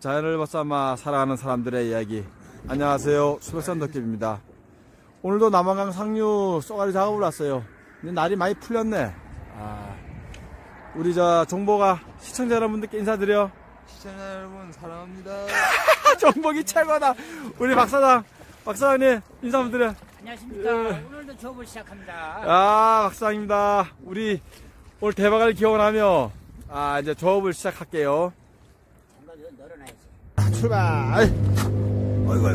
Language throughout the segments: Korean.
자연을 벗삼아 살아가는 사람들의 이야기. 안녕하세요. 수백산 덕집입니다. 오늘도 남한강 상류 쏘가리 작업을 왔어요. 근데 날이 많이 풀렸네. 아, 우리 저 종보가 시청자 여러분들께 인사드려. 시청자 여러분 사랑합니다. 종복이 최고다. 우리 박사장, 박사장님 인사 한번 드려. 안녕하십니까. 오늘도 조업을 시작합니다. 아, 박사장입니다. 우리 오늘 대박을 기억을 하며 아, 이제 조업을 시작할게요. 장갑 이거 널어놔야지. 아, 출발. 어이구.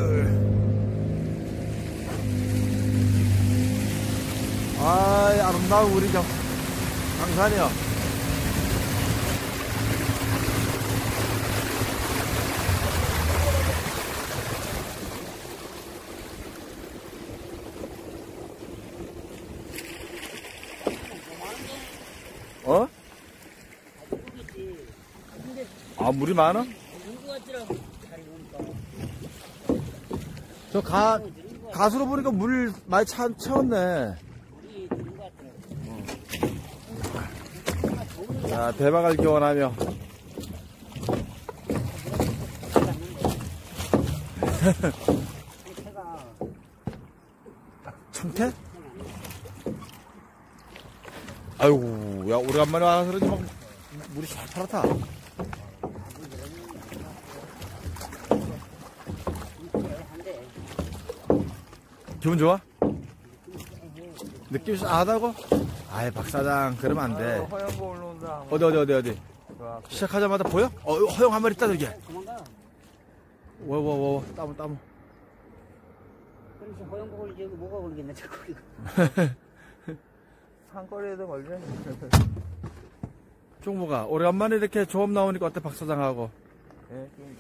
아이, 아름다운 우리 저 강산이요. 어? 아, 물이 많아? 누구 같더라고. 다리 보니까. 저 가, 가수로 보니까 물 많이 차, 채웠네. 자, 대박을 기원하며. 청태? 아이고, 야, 오래간만에 와서 그런지 막 물이 잘 팔았다. 기분 좋아? 느낌이 싸하다고? 아이, 박사장, 그러면 안 돼. 어디, 어디, 어디, 어디. 시작하자마자 보여? 어, 허영 한 마리 있다, 저기. 도망가. 와, 와, 와, 와, 따무, 따무. 그래서 허영복을 저기 뭐가 걸리겠네. 자꾸 이거. 산거리에도 걸려. 종모가, 오래간만에 이렇게 조업 나오니까 어때, 박사장하고? 예, 좀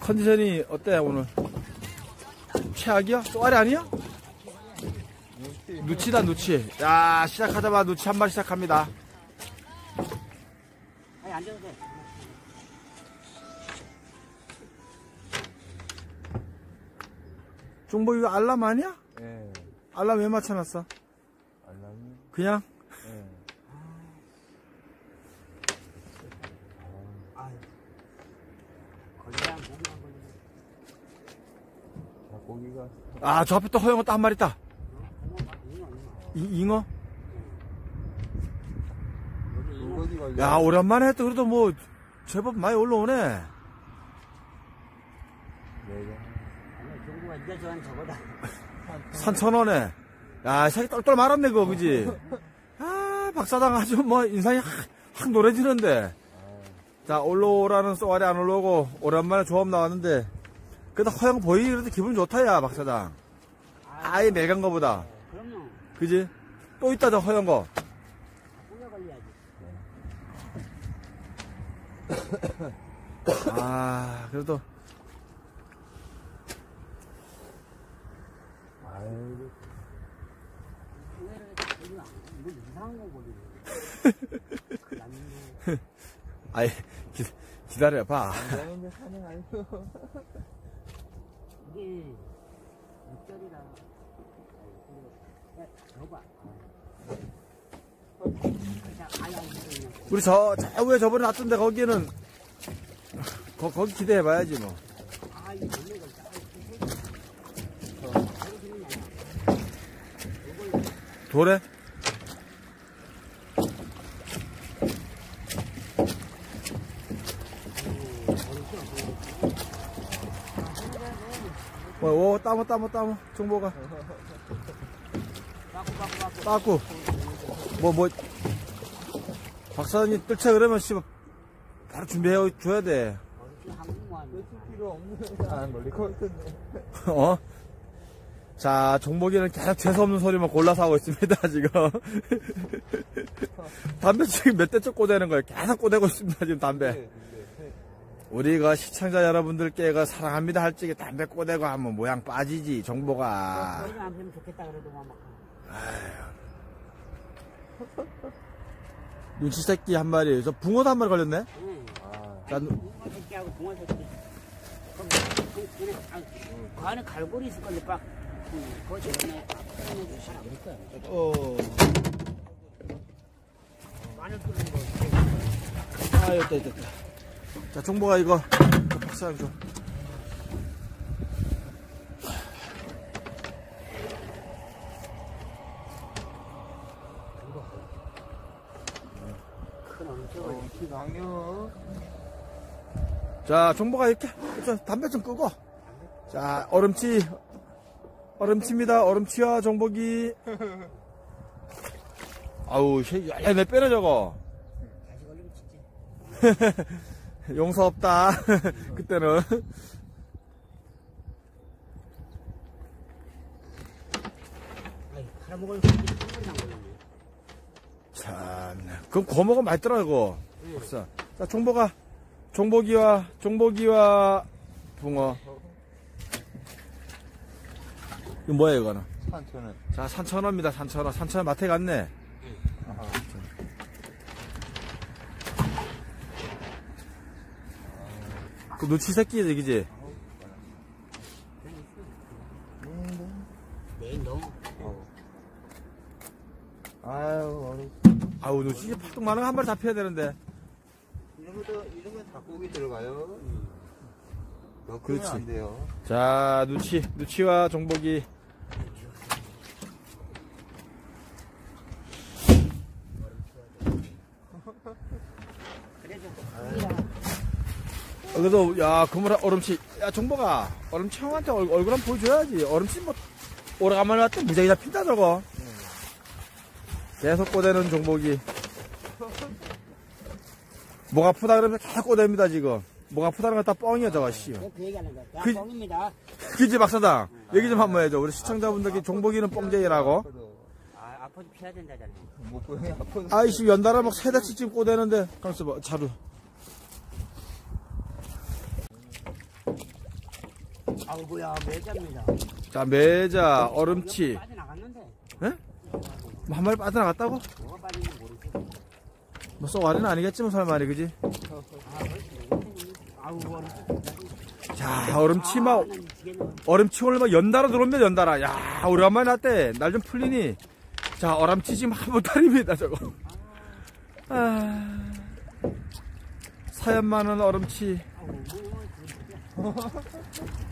컨디션이 어때, 오늘? 최악이야? 쏘아리 아니야? 누치다, 누치. 야, 시작하자마자 누치 한 마리 시작합니다. 아니 앉아도 돼. 종보 이거 알람 아니야? 예. 알람 왜 맞춰놨어? 알람이. 그냥? 예. 걸리랑 목이랑 걸리고. 자, 고기가 아, 저 앞에 또 허영어 또 한 마리 있다. 이, 잉어? 야, 오랜만에 또 그래도 뭐, 제법 많이 올라오네. 산천원에. 야, 색이 똘똘 말았네, 그거, 그지? 아, 박사장 아주 뭐, 인상이 확, 확 노래지는데. 자, 올라오라는 쏘아리 안 올라오고, 오랜만에 조합 나왔는데, 그래도 허영 보이기 그래도 기분 좋다, 야, 박사장. 아예 매간 거보다. 그럼요. 그지? 또 있다, 저 허영 거. 아, 그래도. 아이고. 아이, 기, 기다려봐. 이게 육절이라. 우리 저, 저 위에 저번에 놨던데 거기는, 거, 거기 기대해 봐야지 뭐. 아, 있다. 돌에? 오, 오, 어, 따모, 따모, 따모, 정보가. 따고. 뭐, 뭐, 박사님 뜰채 그러면, 씨, 바로 준비해 줘야 돼. 어? 자, 종복이는 계속 재수없는 소리만 골라서 하고 있습니다, 지금. 담배 지금 몇 대째 꼬대는 거예요. 계속 꼬대고 있습니다, 지금 담배. 네. 우리가 시청자 여러분들께 그 사랑합니다 할 적에 담배 꼬대고 하면 모양 빠지지, 정보가. 안 되면 좋겠다 그래도 막. 막. 눈치 새끼 한 마리, 저 붕어도 한 마리 걸렸네? 응. 아, 자, 누- 붕어 새끼하고 붕어 새끼. 그럼 그- 그냥 아, 그 안에 갈고리 있을 건데 빡. 응, 그거 저번에 꺼내주시라 그럴 거야. 어, 마늘 끓는 거. 아, 있다, 여기 있다. 자, 종보가 이거. 엄치 강요. 자, 종보가 이렇게, 저 담배 좀 끄고. 자, 얼음치, 얼음치입니다. 얼음치와 종복이. 아우, 야, 내 빼라, 저거. 다시 진짜. 용서 없다. 그때는. 참, 그럼 거먹은 맛있더라고. 박사. 자, 종보가, 종복이와, 종복이와 붕어. 이거 뭐야, 이거는? 산초는. 자, 산천어입니다, 산천어. 산천어 마트에 갔네. 아하. 그 누치 새끼지, 그지? 너무. 아유, 어리. 아우, 누치 팍 많은 거한 마리 잡혀야 되는데. 이런 것도, 이런 건 닭고기 들어가요. 더 그렇지. 크면 안 돼요. 자, 누치, 누치와 종복이. 그래도 어, 그래도, 야, 그물 얼음치. 야, 종복아. 얼음치 형한테 얼, 얼굴 한번 보여줘야지. 얼음치 뭐, 오래간만에 왔더니 무지하게 잡힌다, 저거. 계속 꼬대는 종복이. 목 아프다 그러면 계속 꼬댑니다, 지금. 목 아프다는 거다 뻥이야, 저거, 씨. 그 얘기하는 거야. 그- 뻥입니다. 그지, 박사장? 얘기 좀 한번 해줘. 우리 시청자분들께 종복이는 뻥쟁이라고. 아, 아파도 피해야 된다잖아. 아이씨, 연달아 막 세 대씩 지금 꼬대는데. 가만있어 봐, 자루. 아우, 뭐야, 매자입니다. 자, 매자, 얼음치. 빠져나갔는데. 뭐한 마리 빠져나갔다고? 뭐가 빠진지 모르겠어. 뭐 쏘가리는 아니겠지, 뭐 설마, 아니, 그지? 아, 얼음. 자, 얼음치 막, 아. 얼음치 오늘 막 연달아 들어오면 연달아. 야, 오래간만에 났대. 날 좀 풀리니. 자, 얼음치 지금 한 보따리입니다, 저거. 아, 사연 많은 얼음치.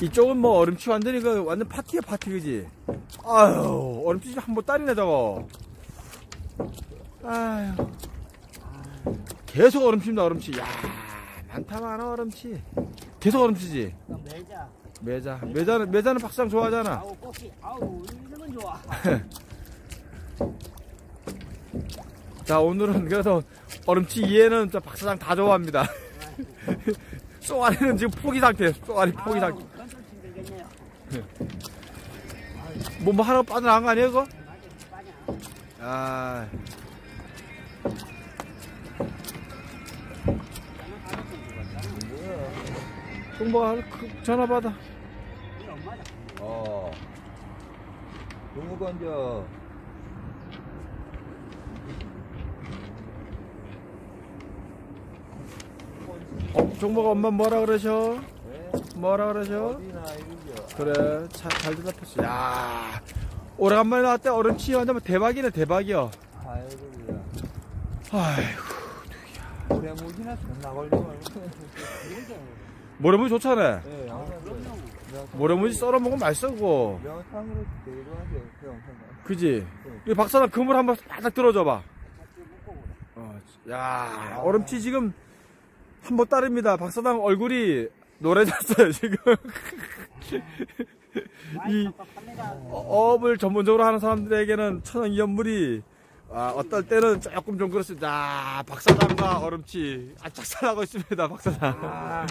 이쪽은 뭐 얼음치 완전히 그 완전 파티야 파티 그지? 아유 얼음치 한 보따리네 저거. 아유 계속 얼음치입니다 얼음치. 야 많다 많아 얼음치. 계속 얼음치지. 그 매자. 매자 매자는 매자는 박상 좋아하잖아. 아우, 꽃이. 아우, 이런 건 좋아. 자 오늘은 그래서 얼음치 이해는 저 박사장 다 좋아합니다. 쏘아리는 지금 포기 상태. 쏘아리 포기 상태. 아우, 그건 좀 힘들겠네요. 뭐, 뭐 하나 빠져나간 거 아니에요 그거? 빠져. 아. 동보가 그 전화 받아. 어. 건져. 어, 종보가 엄마 뭐라 그러셔? 왜? 뭐라 그러셔? 그래, 잘, 잘 대답했어. 야 오래간만에 나왔대. 얼음치 완전 뭐 대박이네, 대박이야. 아이고. 아이고, 무기나 존나. 이렇게. 모래무지 좋잖아. 예, 그럼요. 모래무지 썰어 먹으면 맛있어, 그거. 되게 좋아하세요. 그 영상. 그지? 이 박사장 그물 한번 바닥 들어줘봐. 어, 야, 얼음치 지금 한번 따릅니다. 박사장 얼굴이 노래졌어요, 지금. 이- 업을 전문적으로 하는 사람들에게는 천연기념물이 아, 어떨 때는 조금 좀 그렇습니다. 자, 박사장과 얼음치 아, 짝살하고 있습니다, 박사장. 아,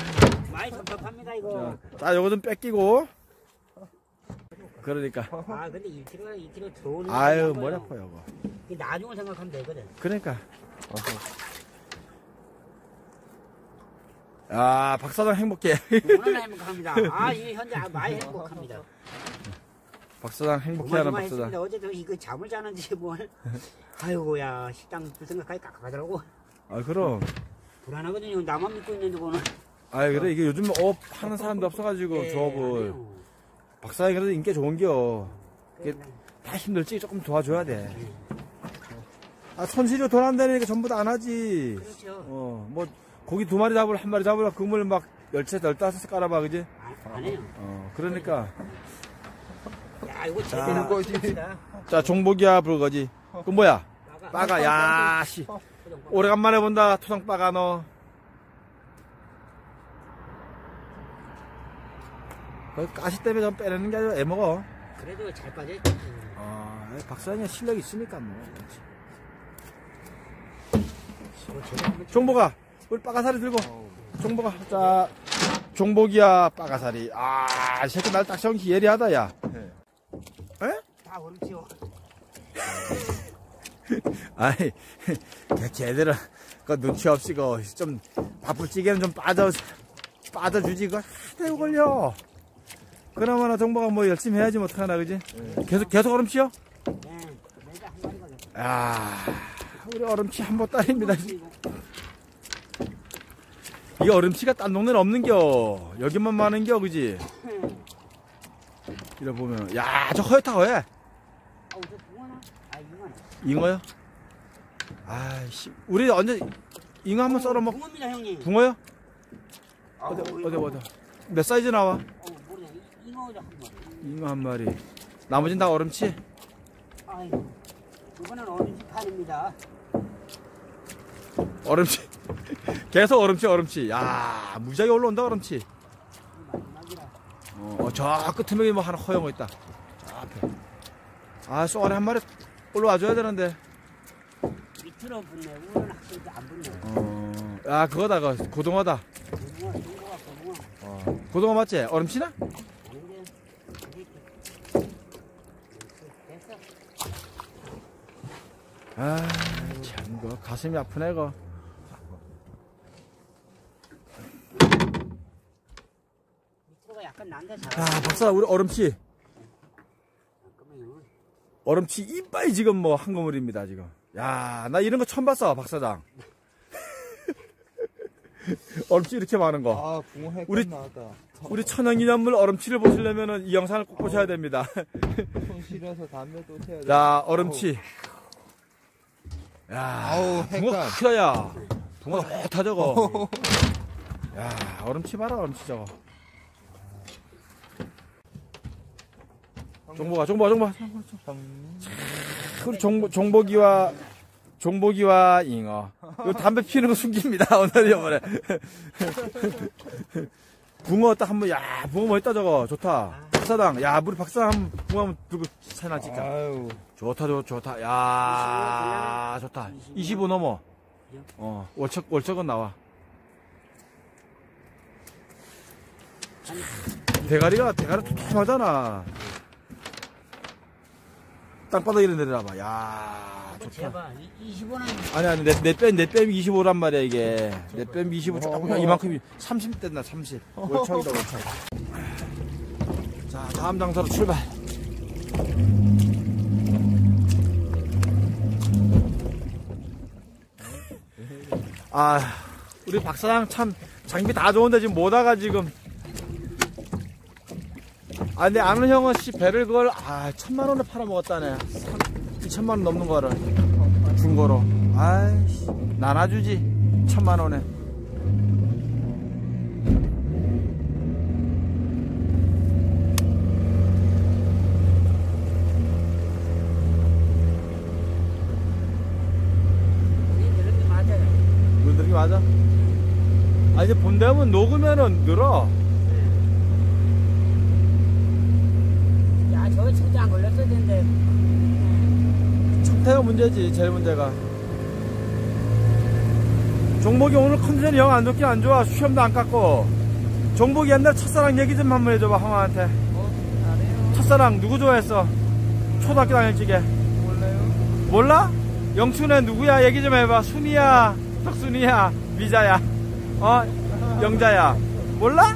많이 섭섭합니다, 이거. 자, 요거 좀 뺏기고. 그러니까. 아, 근데 1kg가 2kg 들어오는 거 아유. 머리 아파, 요거. 나중을 생각하면 되거든. 그러니까. 아, 박사장 행복해. 오늘 행복합니다. 아, 이 현재 많이 행복합니다. 박사장 행복해하는 박사장. 했습니다. 어제도 이거 잠을 자는지 뭘. 아이고야, 식당 그 생각하기 깝깝하더라고. 아, 그럼. 불안하거든요. 나만 믿고 있는데, 그거는. 아 그래 이게 요즘 업 하는 사람도 없어가지고 예, 조업을. 박사님 그래도 인기 좋은겨 그래, 다 힘들지 조금 도와줘야 돼 아, 손실이 돈안 되니까 전부 다 안 하지. 그렇죠. 어, 뭐, 고기 두 마리 잡으려 한 마리 잡으려 그물 막 열채 열다섯 깔아봐, 그지? 안, 안 해요. 어, 그러니까. 야, 이거 자, 제대로 거지. 자, 종복이야, 불거지. 그 뭐야? 빠가. 빠가, 야, 씨. 오래간만에 본다, 투성 빠가 너. 그 가시 때문에 좀 빼내는 게 아니라 애 먹어. 그래도 잘 빠져. 아, 박사님 실력 있으니까 뭐. 종복아, 우리 빠가사리 들고. 종복아, 자, 종복이야, 빠가사리. 아, 이 새끼 날딱 세운기 예리하다, 야. 네. 에? 다 어렵지요. 아이, 걔- 걔들은, 그 눈치 없이, 그, 좀, 바쁠 찌개는 좀 빠져, 빠져주지, 그거 하대 걸려. 그나마나 정보가 뭐 열심히 해야지, 뭐 어떡하나, 그지? 계속, 계속 얼음치요? 네. 내가 한 마리가 됐어. 아, 우리 얼음치 한 보따리입니다. 이 얼음치가 딴 동네는 없는겨. 여기만 많은겨, 그지? 이래 보면, 야, 저 허옇다, 허해. 아, 저 붕어나? 아, 이거는. 잉어요? 아이씨, 우리 언제 잉어 한번 썰어 먹, 붕어입니다, 형님. 붕어요? 아, 어디, 이거- 어디, 어디. 몇 사이즈 나와? 어, 모르네. 이- 잉어죠, 한 마리. 잉어 한 마리. 나머진 다 얼음치? 아이고. 이거는 어린이 판입니다. 얼음치. 계속 얼음치, 얼음치. 야, 무지하게 올라온다, 얼음치. 어, 저 끝에 뭐 하나 허영 거 있다. 앞에. 아, 쏘아리 한 마리 올라와 줘야 되는데. 밑으로 붙네. 우는 확실히 안 붙네. 어, 아, 그거다, 그 고등어다. 붕어, 붕어가 붕어. 어, 고등어 맞지? 얼음치나? 아닌데. 아, 참, 그 가슴이 아프네, 그. 밑으로가 약간 난데 아, 잘. 박사, 우리 얼음치. 잠깐만요. 얼음치 이빨이 지금 뭐 한거물입니다, 지금. 야, 나 이런 거 처음 봤어, 박 사장. 얼음치 이렇게 많은 거. 아, 붕어 핵 우리- 나왔다. 우리 천연기념물 얼음치를 보시려면은 이 영상을 꼭 보셔야 됩니다. 손 실어서 담배도 태야 돼. 자, 얼음치. 야, 아우, 붕어 헷갈. 크다, 야. 붕어 좋다, 저거. 야, 얼음치 봐라, 얼음치 저거. 정보가, 정보가, 정보가. 우리 정보, 정보기와, 종보기와 잉어. 이거 담배 피우는 거 숨깁니다, 오늘 이번에. 붕어 딱 한번, 야, 붕어 멋있다, 저거. 좋다. 박사당. 야, 우리 박사당 한번 붕어 한번 들고 사진 하나 찍자. 아유. 좋다, 좋다, 좋다. 야, 좋다. 25 넘어. 어, 월척, 월척은 나와. 대가리가, 대가리 툭툭하잖아. 땅바닥 이런 내려놔봐. 야, 좋다. 제발 25는 아니, 아니, 내, 내 뺨, 내 뺨이 25란 말이야, 이게. 내뺨 25, 조금 이만큼이, 30 됐나, 30. 월척이다, 월척. 자, 다음 장소로 출발. 아, 우리 박사장 참 장비 다 좋은데 지금 못 와가 지금. 아, 근데 아는 형은 씨 배를 그걸 아 천만 원에 팔아 먹었다네. 2천만 원 넘는 거를 중고로. 아이씨, 나눠주지 천만 원에. 늘기 맞아? 아 이제 본대면 녹으면은 늘어. 야, 저거 진짜 안 걸렸어야 되는데. 상태가 문제지 제일 문제가. 종복이 오늘 컨디션이 영 안 좋긴 안 좋아. 수염도 안 깎고. 종복이 옛날 첫사랑 얘기 좀 한번 해줘봐 형한테. 어. 첫사랑 누구 좋아했어? 초등학교 다닐 적에. 몰라요? 몰라? 영춘에 누구야? 얘기 좀 해봐. 순이야, 덕순이야, 미자야, 어, 영자야. 몰라?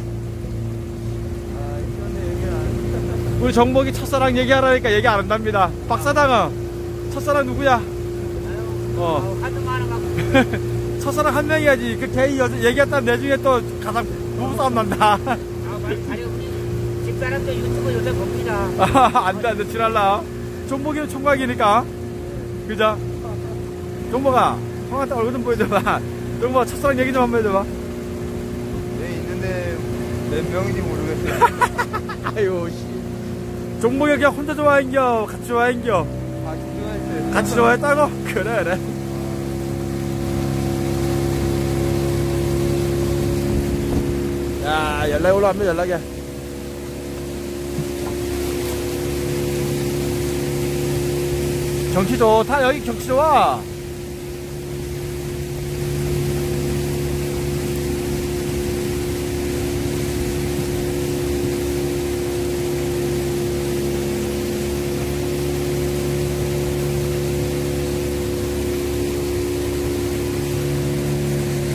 우리 정복이 첫사랑 얘기하라니까 얘기 안 한답니다. 박사당은 첫사랑 누구야? 어. 첫사랑 한 명이야지. 그 개이 여자 얘기했다면 내중에 또 가장 부부싸움 난다. 아, 집사람도 유튜브 요새 봅니다. 안 돼, 안 돼, 지랄라. 정복이는 총각이니까. 그죠? 종보가, 형한테 얼굴 좀 보여줘봐. 종보가 첫사랑 얘기 좀 한번 해줘봐. 네, 있는데 몇 명인지 모르겠어요. 아유, 씨. 종보가 그냥 혼자 좋아했겨? 같이 좋아했겨? 같이 좋아했어요. 같이 좋아했다고? 그래, 그래. 야, 연락이 올라갑니다, 연락이. 경치 좋다, 여기 경치 좋아.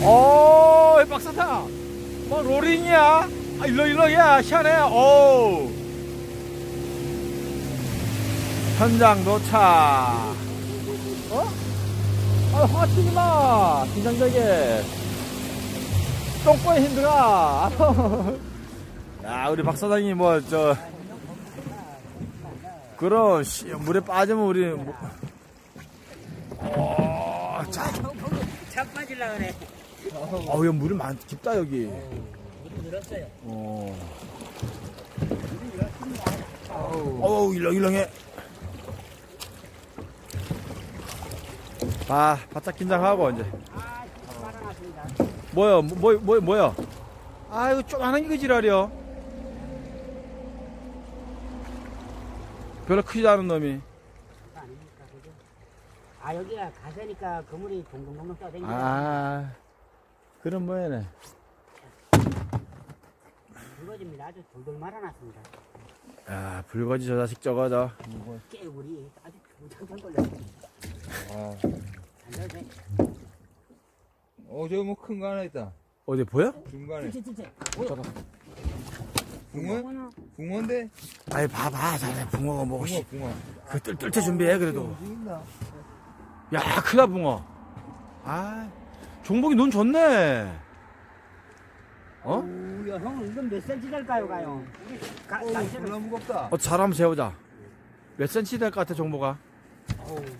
오, 이 박사타. 뭐 로링이야? 아, 일로 일로 야, 희한해. 오. 현장 도착. 어? 아, 화치지 마. 긴장되게. 똥꼬에 힘들어. 야, 우리 박 사장님 뭐 저. 그럼 씨, 물에 빠지면 우리 뭐... 어, 자, 차 빠질라 그래. 어우, 야, 물이 많, 깊다, 여기. 늘었어요. 어. 어우, 일렁일렁해. 아, 바짝 긴장하고, 이제. 아. 뭐야, 뭐, 뭐, 뭐야. 아, 이거 쪼만한 게 지랄이야. 별로 크지 않은 놈이. 아, 여기가 가세니까 그물이 동동동동 떠다니는 아, 그런 모양이네. 붉어집니다. 아주 돌돌 말아놨습니다. 야, 불거지 저 자식 저거, 저. 깨물이 아주 장장 걸렸습니다. 아, 어, 저기 뭐큰 거 하나 있다. 어디 보여? 중간에. 찌찌찌. 저거. 붕어? 붕어인데? 아이, 봐봐. 자네 붕어가 뭐, 붕어, 씨. 붕어. 그 뜰, 뜰 때 준비해, 그래도. 움직인다. 야, 크다, 붕어. 아, 종복이 눈 좋네. 어? 오, 야, 형, 이건 몇 센치 될까요, 가요? 우리 가, 낚시를. 졸라 무겁다. 어, 잘 한번 재보자. 몇 센치 될 것 같아, 종보가?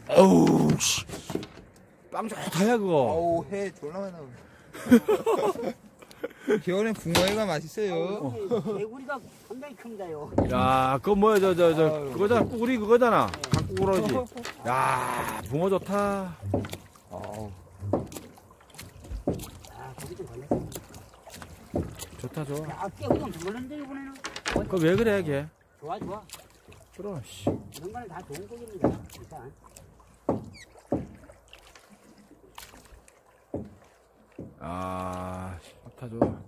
어우, 씨. 빵 좋다, 야, 그거. 어우, 해 졸라 많이 나오네. 겨울엔 붕어회가 맛있어요. 개구리가 상당히 큽니다요. 야, 그거 뭐야, 저, 저, 저, 아유. 그거잖아. 꾸구리 그거잖아. 강꾸구러지. 야, 붕어 좋다. 어우, 아, 거기 좀 걸렸습니다. 좋다, 좋아. 야, 깨구리 엄청 걸렸는데, 이번에는. 그거 왜 그래, 걔? 좋아, 좋아. 그럼, 씨. 이런 거는 다 좋은 고기입니다. 일단. 아, 좋다, 좋아.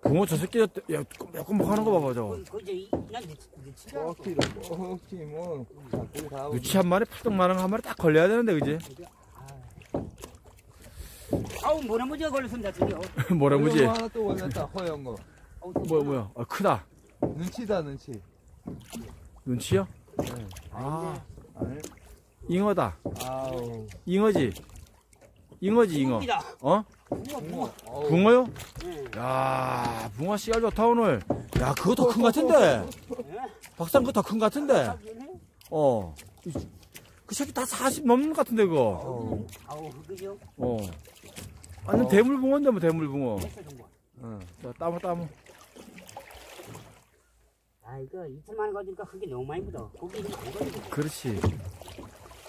붕어 저 새끼, 야, 매콤매콤 하는 거 봐봐, 저거. 그, 그, 이제, 난 뭐, 자꾸 다 오고. 누치 한 마리, 팔뚝 많은 거한 마리 딱 걸려야 되는데, 그지? 아우, 모래무지가 걸렸습니다, 드디어. 뭐라, 무지? 허영 하나 또 걸렸다, 허연 거. 아우, 또 뭐야, 뭐야. 아, 크다. 눈치다, 눈치. 눈치요? 네. 아, 아니, 잉어다. 아우. 잉어지. 잉어지, 잉어. 어? 붕어, 붕어. 붕어요? 예. 야, 붕어 씨알 좋다, 오늘. 야, 그거 더큰것 같은데? 예? 박상 그거 더큰것 같은데? 어. 이- 그 새끼 다 40 넘는 것 같은데, 그거. 아우? 어. 아니, 대물붕어인데, 뭐, 대물붕어. 응. 자, 따무, 따무. 아, 이거 이틀 만에 가지니까 흙이 너무 많이 묻어. 고기 안 걸리고. 그렇지.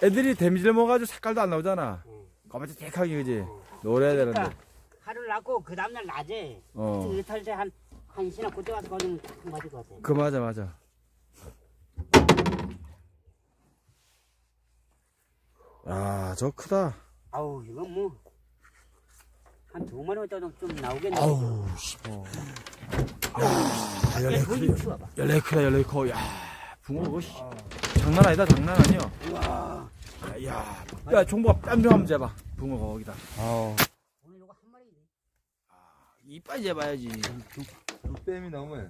애들이 데미지를 먹어가지고 색깔도 안 나오잖아. 응. 까마득하게, 그지? 노래야 되는데. 그러니까 하루를 낳고 그 다음날 낮에 어. 이틀 때한 한 시나 그때 와서 거리면 딱 맞을 것 같아. 그, 맞아, 맞아. 야, 저 크다. 아우 이건 뭐 한 두 마리 왔다 좀 나오겠네. 아우, 씨. 야, 열네 야, 거기 크다. 추워봐. 열네 크다, 열네 커. 야, 붕어, 그거, 씨. 장난 아니다, 장난 아니야. 우와. 야, 야, 종보가 뺨좀 한번 재봐. 붕어 거기다. 아우. 오늘 이거 한 마리. 이빨 재봐야지. 두 뺨이 넘어요.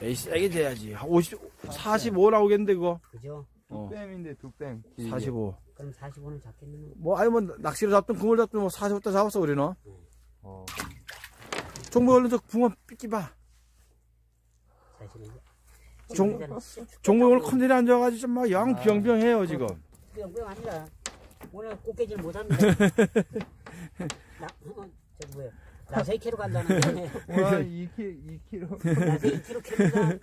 에이, 세게 재야지. 한 50, 45 나오겠는데, 그거. 그죠? 어, 뺨인데 두 뺨. 45. 그럼 45는 잡겠는 뭐, 아니, 뭐, 낚시로 잡든 붕어를 잡든 뭐, 45대 잡았어, 우리는. 어. 종보 얼른 저 붕어 삐끼 봐. 사실은. 종- 종보 오늘 컨디에 앉아가지고 좀막영 병병해요, 지금. 뿅뿅합니다. 오늘 꽃게질 못합니다. 나, 어, 저 뭐야. 나세 캐로 간다는데. 와 2kg 2kg. 나세 2kg 캐로가.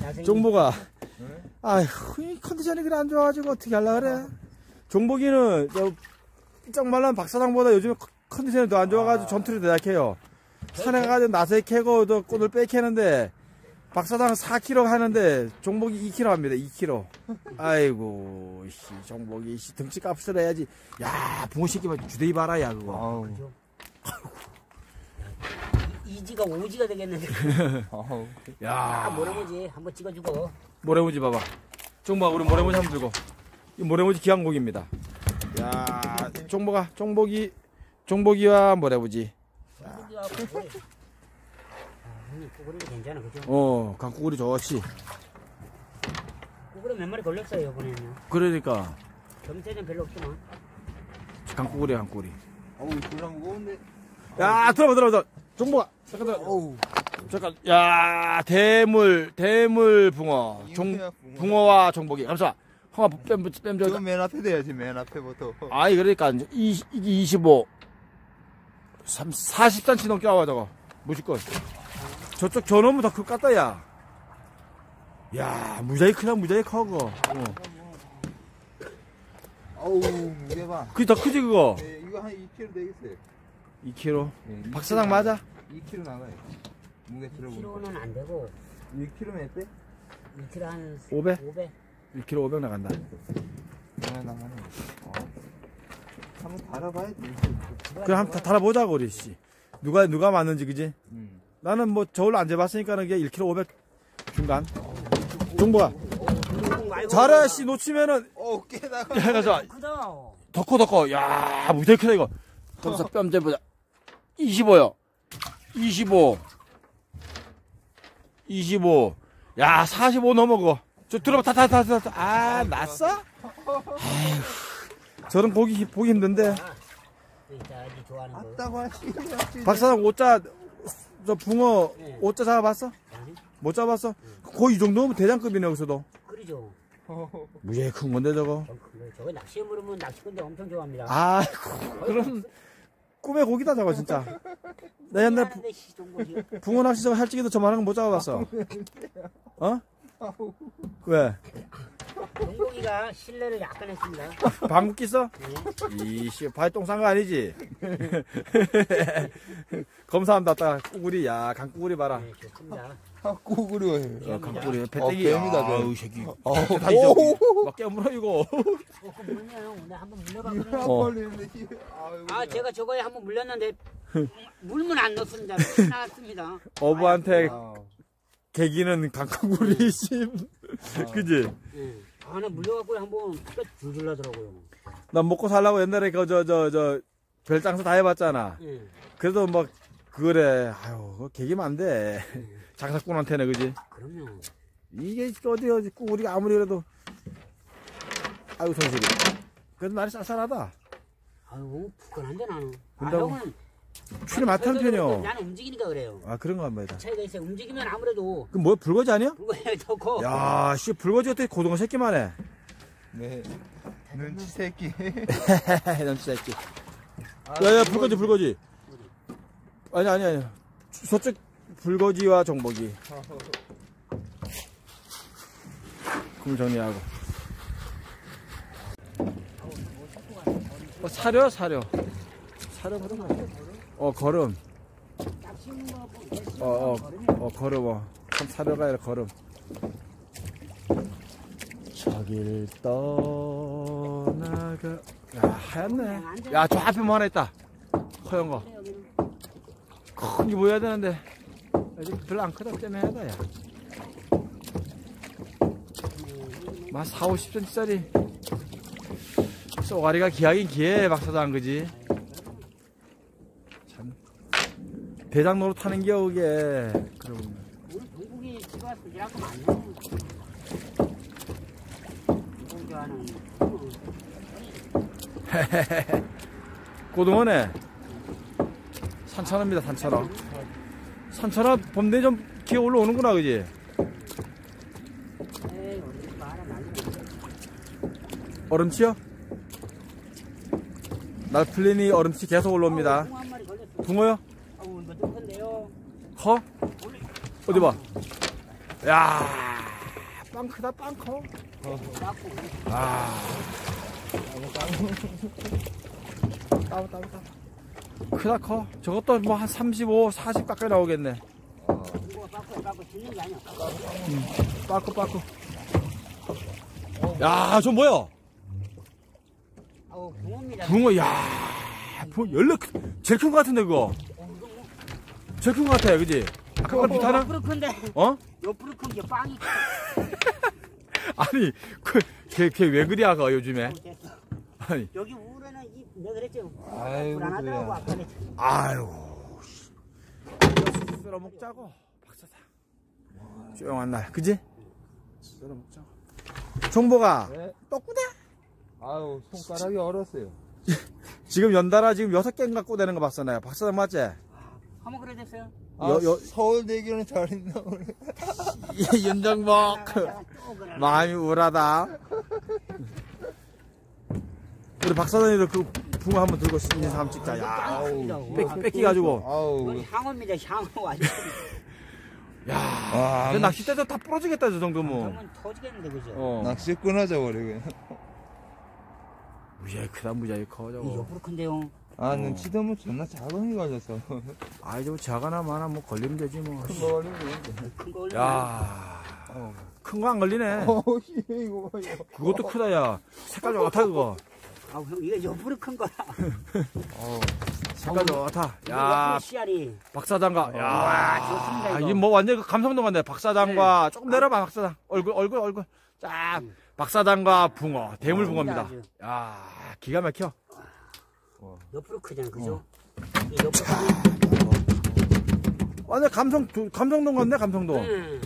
나세 종보가 네? 아휴 이 컨디션이 그래 안 좋아가지고 어떻게 할라 그래 종복이는 저 삐쩍 말란 박사장보다 요즘에 컨- 컨디션이 더 안 좋아가지고 전투를 더 약해요 산에 가가지고 나서 캐고 또 꽃을 빼캐는데 박사장은 4kg 하는데 종복이 2kg 합니다 2kg 아이고 씨 종복이 씨 등치 값을 해야지 야 붕어 새끼만 주대이 봐라 야 그거 아우. 이지가 오지가 되겠는데. 아우. 아, 야 모래모지 한번 찍어주고. 모래무지 봐봐. 종보가 우리 모래무지 한번 들고. 이 모래무지 기왕곡입니다. 야, 종보가 종복이 종복이와. 아, 괜찮아, 그죠? 어, 강국우리 좋지. 꼬부리 몇 마리 걸렸어요, 이번에는. 그러니까 경태는 별로 없지만. 강국우리 강국우리. 어우 졸라 무거운데. 야, 들어봐 들어봐. 종보가 잠깐 들어. 어우. 잠깐. 야, 대물 대물 붕어. 종 붕어. 붕어와 종복이. 감사. 형아 뺨뺨 저거 저. 맨 앞에 돼야지 맨 앞에부터. 아이 그러니까 이 이게 25 3 40cm 넘게 나와 저거 무조건 저쪽 저놈은 더 같다 야. 야 무지하게 크다 무지하게 커 그거 어. 어우 무게 봐. 그게 더 크지 그거 네, 이거 한 2kg 되겠어요. 2kg 네, 박사장 맞아 2kg 나가요. 무게 들어보니까. 1kg는 안 되고, 2kg 몇 대? 1kg 한 500 500. 1kg 500 나간다 아 나가네. 어. 한번 달아봐야지. 그럼 한번 다 달아보자고 우리 씨 누가 누가 맞는지 그지 음. 나는 뭐 저울로 안 재봤으니까는 그게 1kg 500 중간 종보가 잘해 씨 놓치면은 어 깨다가. 해가서 크다. 덕커 덕커 야 무대 크다 이거 검사 뺨 재보자 25요 25 25 야, 45 넘어, 그거. 저, 들어봐, 다, 다, 다, 다, 다. 아, 났어? 아휴, 저런 보기, 보기 힘든데. 아따고 하시. 박사장 오자, 저 붕어, 네. 오자 잡아봤어? 아니, 못 잡았어? 거의 이 정도면 대장급이네, 여기서도. 그러죠. 무지하게 큰 건데, 저거. 저, 그, 저거 낚시에 물으면 낚시꾼들 엄청 좋아합니다. 아이고, 그럼, 꿈의 고기다, 저거, 진짜. 나 종고지. 붕어 낚시 저거 할지기도 저만한 거 못 잡아봤어. 어? 왜? 종고기가 실내를 약간 했습니다. 방귀 꼈어? 네. 이씨, 발 똥 싼 거 아니지? 검사한다, 딱, 꾸구리, 야, 강꾸구리 봐라. 네, 좋습니다. 아 해. 야, 강꾸구리, 어, 배때기. 뱀이다, 뱀. 아우, 새끼. 어, 다 잊어. 막 깨물어, 이거. 어, 그 물면 오늘 한번 그래요. 어. 아, 제가 저거에 한번 물렸는데 물면 안 넣습니다. 지나갔습니다. 어부한테 아, 개기는 강꾸구리, 심. 그지? 예. 아, 나 물려갖고 한번 피가 줄줄 나더라고요. 난 먹고 살라고 옛날에 그, 저, 저, 저, 별장사 다 해봤잖아. 예. 그래도 막, 그래. 아유, 개기면 안 돼. 장사꾼한테는, 그지? 그럼요. 이게 어디 어디 우리가 아무리 그래도 아유 손실이 그래도 날이 쌀쌀하다 아유, 부끄한데 나는. 근다고? 아, 형은 추리 맡은 편이요 나는 움직이니까 그래요. 아 그런 거 합니다 차이가 있어요. 움직이면 아무래도 그뭐 불거지 아니야? 그거에 좋고. 야씨 불거지 어떻게 고등어 새끼만 해 네. 눈치 새끼. 해남치 새끼 야야 불거지 불거지 아니 아니 아니 저쪽 불거지와 정복이 그럼 정리하고 어, 사료 사료 사료 그런 거 어 걸음. 어어 어, 걸음 어참 사료가 아니라 걸음. 저길 떠나가. 야 하얗네. 야 저 앞에 뭐 하나 있다. 허연 거. 큰게 뭐여야 되는데. 별로 안 크다 때문에 하다 야. 막 4, 50cm짜리. 쏘가리가 기하긴 기해 박사장 그지 참 대장 노릇 하는 게 그게 그러고. 우리 동국이 집에 와서 일할 거 많네요. 동국이 하는. 고등어네 산천어입니다 산천어 산천어 봄내 좀 기어 올라오는구나 그지. 얼음치요? 날 풀리니 얼음치 계속 올라옵니다. 걸렸어. 붕어요? 아우 이거 좀 큰데요. 커? 어디 봐. 야, 빵 크다, 빵 커. 작고. 아. 따고, 따고, 따고. 크다, 커. 저것도 뭐 한 35, 40 가까이 나오겠네. 붕어 빠꾸 빠꾸 짖는 게 아니야. 빠꾸. 야, 저 뭐야? 붕어, 야. 붕어, 열려, 크- 제일 큰 거 같은데, 그거. 제일 큰 거 같아, 그지? 아까 거랑 비슷하나? 옆으로 큰데 어? 옆으로 큰 게 빵이 아니, 그, 걔, 걔 왜 그리 아가, 요즘에? 크고 됐어. 아니, 여기 우울에는 이 내가 그랬지. 아이고, 불안하더라고 그래. 아까 그랬지. 아유. 쓸어 먹자고. 박사장. 조용한 날, 그지? 쓸어 먹자고. 정보가, 네. 똑꾸다? 아유, 손가락이 얼었어요. 지금 연달아 지금 여섯 개인가 꼬대는 거 봤잖아요. 박사장 맞지? 한번 그래 됐어요. 아, 여- 여- 서울대교는 잘했나, 오늘. 윤정복. 마음이 우울하다. 우리 박사장님도 그 붕어 한번 들고 인사 한번 찍자. 야. 뺏기. 아우. 이건 향어입니다. 향어. 야, 와, 그 낚싯대도 다 부러지겠다, 저 정도면. 그러면 터지겠는데 그죠? 어. 낚시 끊어져 버려, 그냥. 무지하게 크다, 무지하게 커, 이 저거. 옆으로 큰데요. 아, 눈치 너무 존나 작은 게 걸려서. 아이, 저 작아나 마나 뭐 걸리면 되지, 뭐. 큰 거 걸리면 되는데. 큰거 올려. 야, 큰거 안 걸리네. 어우, 이거 봐, 이거. 그것도 크다, 야. 색깔 좋다, 그거. 아, 형 이게 옆으로 큰 거야. 어우. 색깔 좋다. 이거 야, 씨알이. 박사장과. 와, 야, 좋습니다, 아, 이거. 이게 뭐 완전 그 감성도 같네. 박사장과 조금 내려봐, 박사장. 얼굴, 얼굴, 얼굴. 쫙. 박사장과 붕어, 대물 붕어입니다. 아주. 야, 기가 막혀. 옆으로 크잖아, 어. 그죠? 이 옆으로 크면. 완전 감성, 두- 감성동 같네, 감성동. 응.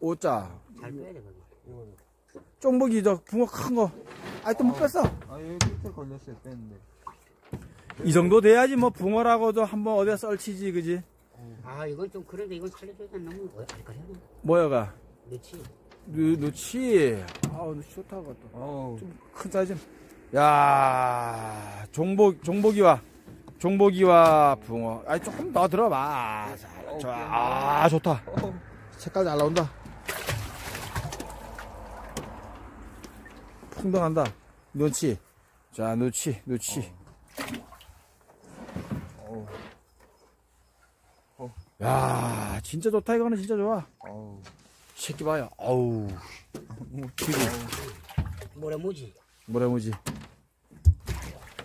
오자. 잘 빼야 돼, 그거. 쫑복이 저 붕어 큰 거. 아이, 또못 뺐어. 아, 여기 끝에 걸렸어요, 뺐는데. 이 정도 돼야지 뭐 붕어라고도 한번 어디다 썰치지, 그지? 아, 이건 좀 그런데 이건 살려줘야 너무 어, 알까리하네. 뭐야가? 그렇지. 누, 누치. 아우, 누치 좋다, 그것도. 어우. 큰 사이즈. 야, 종복, 종복이와, 종복이와 붕어. 아니, 조금 더 들어봐. 자, 좋아. 아, 좋다. 색깔 잘 나온다. 풍덩한다. 누치. 자, 누치. 어우. 야, 진짜 좋다. 이거는 진짜 좋아. 새끼 봐요. 어우. 기리. 모래무지. 뭐라무지.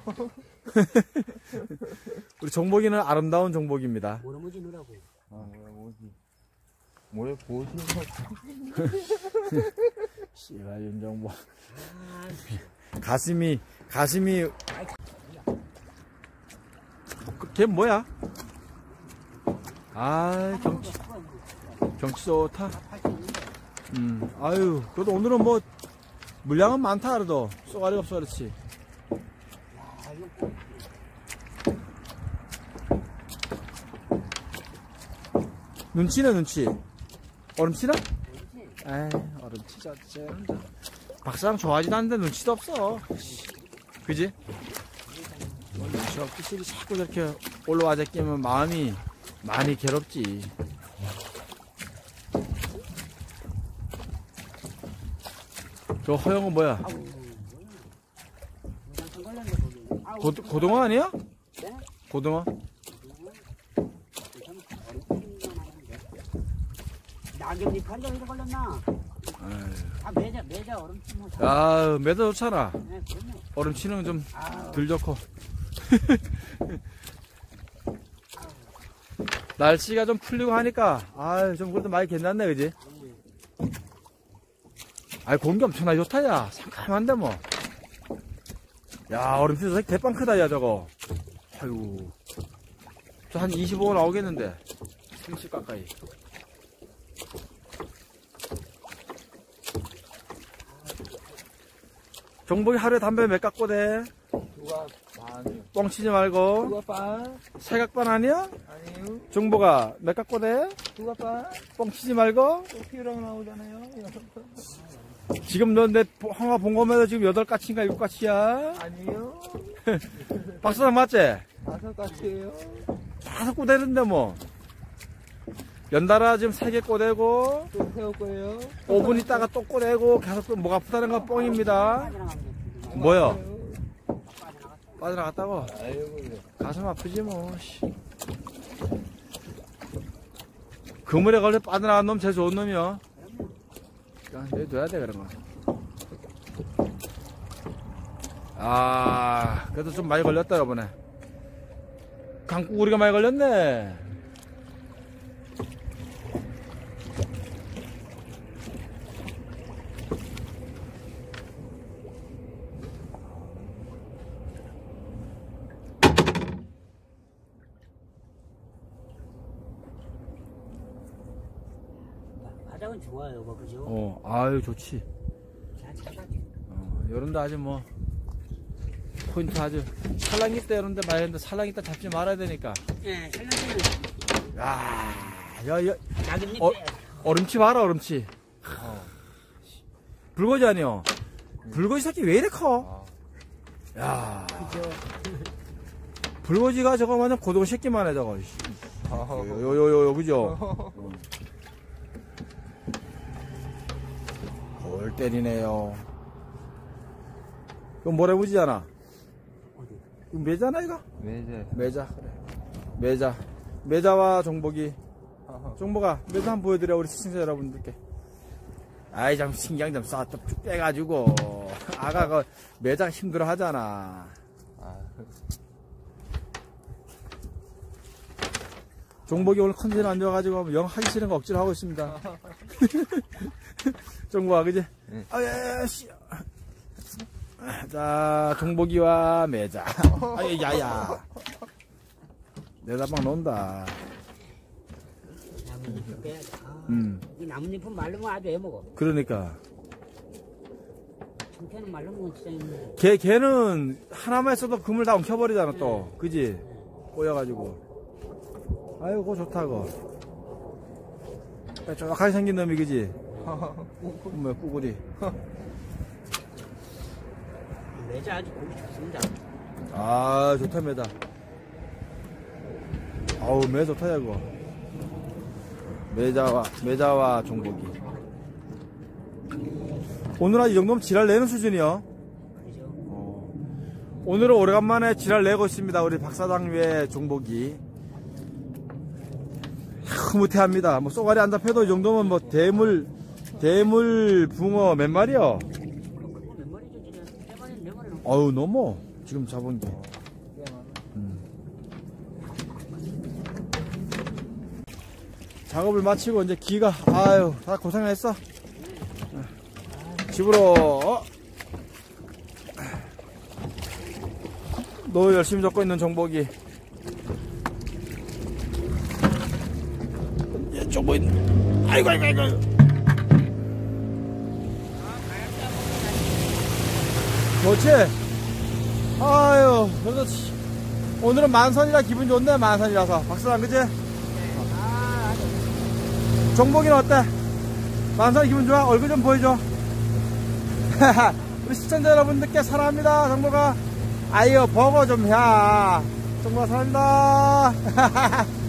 우리 정복이는 아름다운 정복입니다. 모래무지 넣으라고. 아, 뭐야, 뭐지. 뭐야, 뭐지? 씨발 윤정복. 아, 가슴이 가슴이 그, 걔 뭐야? 아 경치 경치 좋다. 음 아유 그래도 오늘은 뭐 물량은 많다 그래도 쏘가리 없어 그렇지. 눈치네 눈치. 얼음치나? 에이 얼음치 자체. 박사장 좋아하진 않는데 눈치도 없어. 그지? 눈치 없기 자꾸 저렇게 올라와 제끼면 마음이 많이 괴롭지. 저 허영은 뭐야? 고, 고등어 아니야? 네? 고등어? 걸렸나? 아, 매자, 얼음치 좋잖아. 네, 그럼요. 얼음 치는 좀 아우, 덜 좋고. 날씨가 좀 풀리고 하니까, 아유, 좀 그래도 많이 괜찮네, 그지? 아이, 공기 엄청나게 좋다, 야. 상큼한데, 뭐. 야, 얼음치 저 대빵 크다, 야, 저거. 아이고. 저한 25원 나오겠는데. 30 가까이. 정복이 하루에 담배 몇 갖고 대? 누가 반이요? 뻥치지 말고. 누가 반? 세각반 아니야? 아니요. 정보가 몇 갖고 돼? 누가 반? 뻥치지 말고. 또 피랑 나오잖아요. 지금 너 내 황화 본 거면 지금 여덟 가치인가 일곱 가치야? 아니요. 박사장 맞지? 다섯 가지예요. 다섯 꼬대는데 뭐. 연달아 지금 세 개 꼬대고, 또 세울 거예요. 5분 있다가 또 꼬대고, 계속 또 목 아프다는 건 뻥입니다. 뭐야? 빠져나갔다고? 가슴 아프지 뭐, 씨. 그물에 걸려 빠져나간 놈 제일 좋은 놈이요. 그냥 내둬야 돼, 그런 거. 아, 그래도 좀 많이 걸렸다, 이번에. 강국우리가 많이 걸렸네. 바닥은 좋아요, 뭐, 그죠? 어, 아유, 좋지. 어, 여름도 아주 뭐, 포인트 아주. 살랑이 때 여름데 많이 했는데 살랑이 때 잡지 말아야 되니까. 예, 살랑이는 야, 야, 야, 낙엽잎 어. 얼음치 봐라, 얼음치. 불거지 아니요? 불거지 새끼 왜 이래 커? 야, 그죠? 불거지가 저거 완전 고동 새끼만 해, 저거. 씨. 요요요요, 그죠? 때리네요. 이거 모래무지잖아. 어디? 이거 매잖아, 이거? 매자, 그래. 매자. 매자와 종복이. 종복아, 매자 한번 보여드려, 우리 시청자 여러분들께. 아이, 참, 신경 좀 쏴, 또쭉 빼가지고. 아가, 그, 매자 힘들어 하잖아. 아, 종복이 오늘 컨디션 안 좋아가지고, 영 하기 싫은 거 억지로 하고 있습니다. 종복아, 그지? 응. 아, 야, 야, 씨. 자, 종복이와 매자. 아, 야, 야. 내다방 논다. 나뭇잎 빼야 음, 이 나뭇잎은 말르면 아주 애먹어. 그러니까. 청태는 말르면 진짜 힘들어. 걔, 걔는 하나만 했어도 그물 다 엉켜버리잖아, 또. 그지? 꼬여가지고. 아유, 그거 좋다, 그거. 뾰족하게 생긴 놈이, 그지? 뭐야, 꾸구리. 매자 아주 보기 좋습니다. 아, 좋다, 매다. 아우, 매 좋다, 야, 그거. 매자와, 매자와 종복이. 오늘 한이 정도면 지랄 내는 수준이요. 어. 오늘은 오래간만에 지랄 내고 있습니다. 우리 박사장 외 종복이. 흐뭇해합니다. 뭐 쏘가리 안 잡혀도 이 정도면 뭐 대물 대물 붕어 몇 마리요? 어우 너무 지금 잡은 게. 음. 작업을 마치고 이제 기가 아유 다 고생했어. 집으로 너 열심히 적고 있는 정복이 예, 적고 있는 아이고 아이고 아이고. 그렇지? 아유 그래도 치- 오늘은 만선이라 기분 좋네 만선이라서. 박수랑 그지? 정복이는 어때? 만선이 기분 좋아? 얼굴 좀 보여줘. 우리 시청자 여러분들께 사랑합니다 정복아. 아이고 버거 좀해. 정복아 사랑합니다